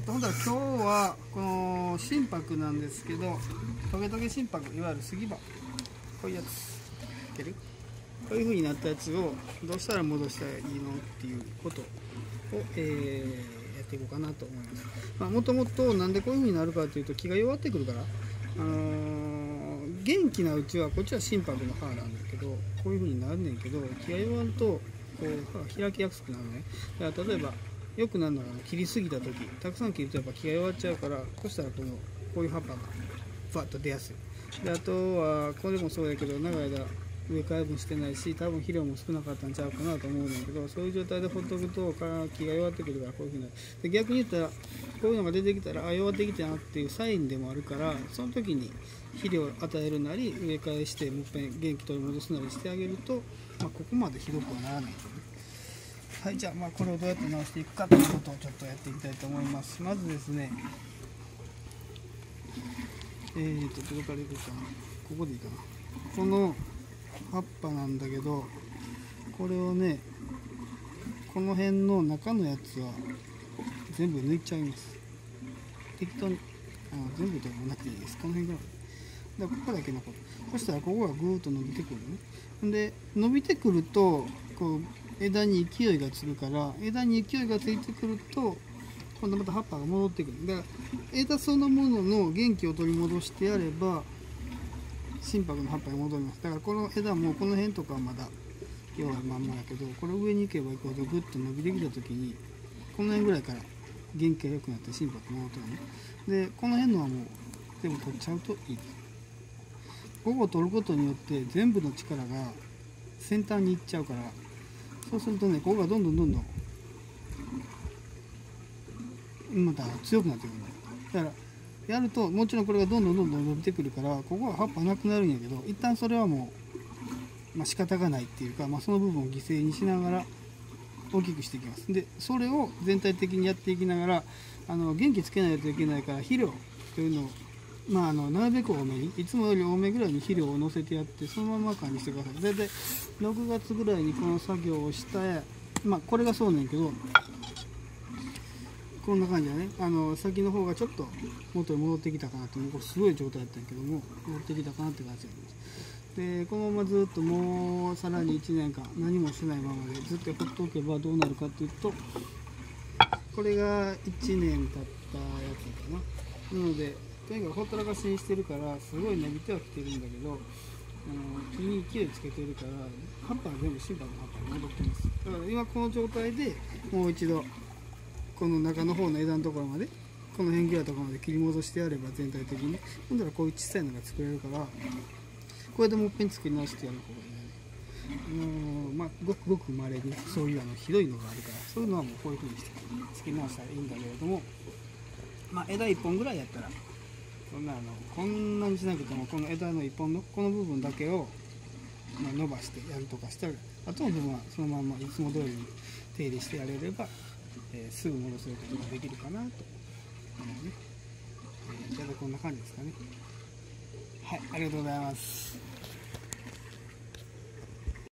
ー、っとほんとは今日はこの心拍なんですけどトゲトゲ心拍いわゆる杉葉。こういうやつ。いける？こういう風になったやつをどうしたら戻したらいいのっていうことを、えー、やっていこうかなと思います。まあもともとなんでこういう風になるかというと気が弱ってくるからあのー、元気なうちはこっちは心拍の歯なんだけどこういう風になるねんけど気が弱るとこう開きやすくなるね。例えば良くなるのが切りすぎた時たくさん切るとやっぱ気が弱っちゃうからそしたらこのこういう葉っぱがふわっと出やすい。であとはこれもそうやけど長い間植え替えもしてないし多分肥料も少なかったんちゃうかなと思うんだけどそういう状態でほっとくと気が弱ってくるからこういうふうになる。で逆に言ったらこういうのが出てきたらあ弱ってきたなっていうサインでもあるからその時に肥料を与えるなり植え替えしてもっぺん元気取り戻すなりしてあげると、まあ、ここまでひどくはならないはいじゃあまあこれをどうやって直していくかということをちょっとやっていきたいと思います。まずですねえーとどこからいこうかな。ここでいいかな。この葉っぱなんだけどこれをねこの辺の中のやつは全部抜いちゃいます。適当にあの全部でもなくていいです。この辺ぐら。でここだけ残る。そしたらここがぐーっと伸びてくるね。で伸びてくるとこう枝に勢いがつくから枝に勢いがついてくると今度また葉っぱが戻ってくる。だから枝そのものの元気を取り戻してやれば心拍の葉っぱに戻ります。だからこの枝もこの辺とかはまだ弱いまんまだけどこれ上に行けば行くほどグッと伸びてきた時にこの辺ぐらいから元気が良くなって心拍戻ってるねでこの辺のはもう全部取っちゃうといい。ですここを取ることによって全部の力が先端に行っちゃうからそうするとねここがどんどんどんどんまた強くなってくるんだよ。だからやるともちろんこれがどんどんどんどん伸びてくるからここは葉っぱなくなるんやけど一旦それはもう、まあ、仕方がないっていうか、まあ、その部分を犠牲にしながら大きくしていきます。でそれを全体的にやっていきながらあの元気つけないといけないから肥料というのをまあ、あのなるべく多めにいつもより多めぐらいに肥料を乗せてやってそのまま管理してください。大体6月ぐらいにこの作業をしたまあこれがそうねんけどこんな感じだね。あの先の方がちょっと元に戻ってきたかなとこれすごい状態だったんやけども戻ってきたかなって感じです。でこのままずっともうさらに1年間何もしないままでずっとほっとけばどうなるかっていうとこれが1年経ったやつかな。なのでとにかくほったらかしにしてるからすごい伸びてはきてるんだけどあの木に勢いつけてるから葉っぱは全部心拍の葉っぱに戻ってますだから今この状態でもう一度この中の方の枝のところまでこの辺際とかまで切り戻してやれば全体的にほんだらこういう小さいのが作れるからこれでもっぺん作り直してやる方がいいねあのまあ、ごくごく生まれにそういうあのひどいのがあるからそういうのはもうこういう風にして作り直したらいいんだけれども、まあ、枝1本ぐらいやったらそんなあのこんなにしなくてもこの枝の1本のこの部分だけを、ま、伸ばしてやるとかしたらあとの部分はそのままいつも通りに手入れしてやれれば、えー、すぐ戻すことができるかなと。思うね、えー、大体こんな感じですかね。はいありがとうございます。